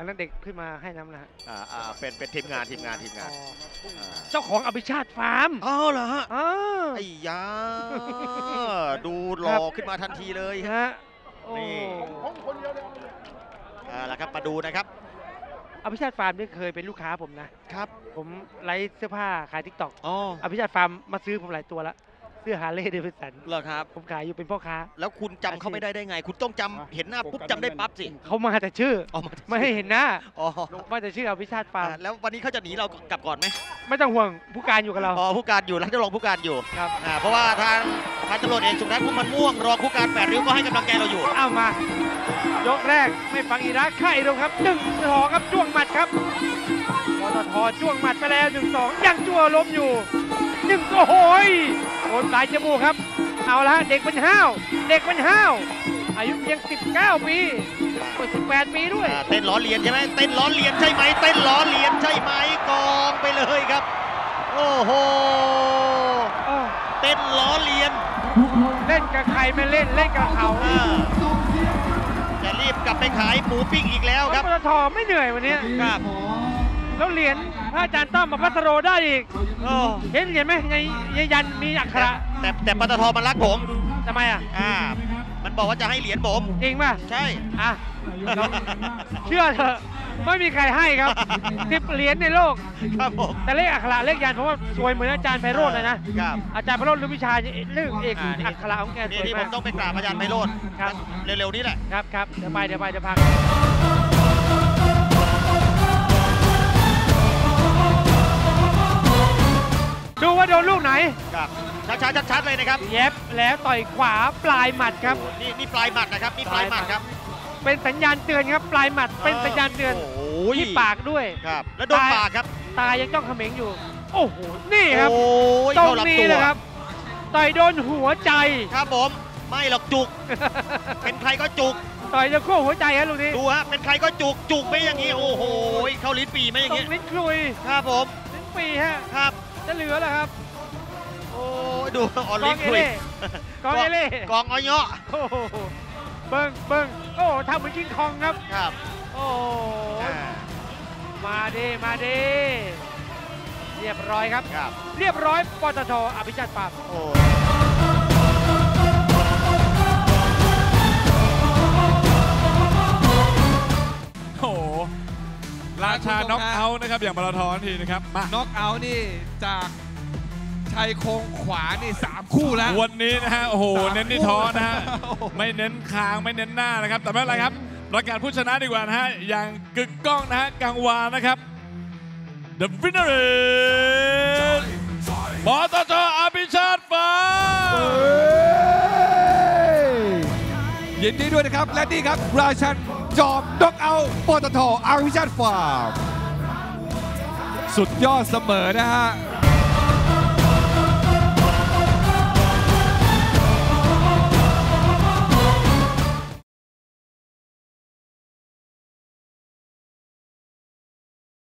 อันนั้นเด็กขึ้นมาให้น้ำนะฮะอ่าอ่าเป็นเป็นทีมงานทีมงานทีมงานอ๋ออ่าเจ้าของอภิชาติฟาร์มอ้าวเหรอฮะอ้าว ไอ้ยา ดูหล่อขึ้นมาทันทีเลยฮะโอ้นี่อ่าแล้วครับมาดูนะครับ อภิชาติฟาร์มนี่เคยเป็นลูกค้าผมนะครับ ผมไลฟ์เสื้อผ้าขาย TikTok อ๋ออภิชาติฟาร์มมาซื้อผมหลายตัวละ เสื้อ Harley-Davidson เหรอครับ ผมขายอยู่เป็นพ่อค้า แล้วคุณจำเขาไม่ได้ได้ไง คุณต้องจำเห็นหน้าปุ๊บจำได้ปั๊บสิเขามาแต่ชื่อ ออกมาไม่ให้เห็นหน้าอ๋อมาแต่ชื่ออภิชาติฟาร์มอ่าแล้ววันนี้เขาจะหนีเรากลับก่อนไหมไม่ต้องห่วงผู้การอยู่กับเราอ๋อผู้การอยู่แล้วจะรองผู้การอยู่ครับ อ่าเพราะว่าทางพันตำรวจเอกสุทัศน์พุ่มพันธ์ม่วงรองผู้การแปดริ้วก็ให้กำลังใจเราอยู่ เอามา ยกแรกไม่ฟังอีรักค่ายลงครับหนึ่งสองครับจ้วงหมัดครับปตทจ้วงหมัดไปแล้วหนึ่งสองยังจั่วล้มอยู่หนึ่งโอ้โหย โดนปลายจมูกครับ เอาละเด็กมันห้าว เด็กมันห้าว อายุเพียง 19 ปี18 ปีด้วย เต้นล้อเลียนใช่ไหมเต้นล้อเลียนใช่ไหมเต้นล้อเลียนใช่ไหมกองไปเลยครับ โอ้โหเต้นล้อเลียน เล่นกับใครไม่เล่นเล่นกับเขาอ่าจะรีบกลับไปขายหมูปิ้งอีกแล้วครับปตทไม่เหนื่อยวันนี้ครับ แล้วเหรียญพระอาจารย์ต้อมมาพัสโรได้อีกโอ้เห็นเหรียญไหมในในยันมีอักขแต่ระแต่แต่ปตทมันรักผมทำไมอะอ่า มันบอกว่าจะให้เหรียญผมจริงป่ะใช่อะลองเชื่อเถอะไม่มีใครให้ครับสิบเหรียญในโลก ครับผมแต่เลขอักขระเลขยันเพราะว่าสวยเหมือนอาจารย์ไพโรจน์เลยนะครับอาจารย์ไพโรจน์หรือวิชาเรื่องเอกอ่านี่อักขระของแกสนี่วยที่ผมมากต้องไปกราบอาจารย์ไพโรธครับเร็วๆนี้แหละครับครับเดี๋ยวไปเดี๋ยวไปเดี๋ยวพัก ครับช้าๆชัดๆเลยนะครับเย็บแล้วต่อยขวาปลายหมัดครับโอ้นี่นี่ปลายหมัดนะครับนี่ปลายหมัดครับ เป็นสัญญาณเตือนครับปลายหมัดเป็นสัญญาณเตือนโอ้ยที่ปากด้วยครับแล้วโดนตายปากครับ ตายังจ้องเขม็งอยู่ โอ้โหนี่ครับโอ้ยตรเข้างลำนี้ตัวนะครับต่อยโดนหัวใจครับผมไม่หรอกจุก เป็นใครก็จุกต่อยจะขั้วหัวใจครับลูกนี้ดูฮะเป็นใครก็จุกจุกไม่อย่างนี้โอ้โหเข้าลิ้นปีไม่อย่างตรนี้งลิ้นคลุยครับผมลิ้นปีฮะครับจะเหลือแล้วครับ โอ้ยดูอ่อนกอลิ้งนเอคุยเล่กองเอเล่กองอ้อยเงาะโอ้โหเบิ้งเบิ้งโอ้ทำเหมือนกิงคองครับครับโอ้โหอ่ามาดิมาดิเรียบร้อยครับครับ เรียบร้อยปตทอภิชาติปราบโอ้โอ้โหราชาน็อกเอาท์นะครับอย่างมาราธอนทีนะครับมาน็อกเอาท์นี่จาก ชายโครงขวานี่สามคู่แล้ว วันนี้นะฮะ โอ้โห สามเน้นที่คู่ท้องนะฮะ โอ้โห ไม่เน้นคางไม่เน้นหน้านะครับ แต่ไม่เป็นไรครับ ประกาศผู้ชนะดีกว่านะฮะ อย่างกึกก้องนะฮะ กังวานนะครับ The winner is ปตทอภิชาติฟ้า ยินดีด้วยนะครับ และนี่ครับ ราชันจอมน็อกเอาท์ปตทอภิชาติฟาร์มสุดยอดเสมอนะฮะ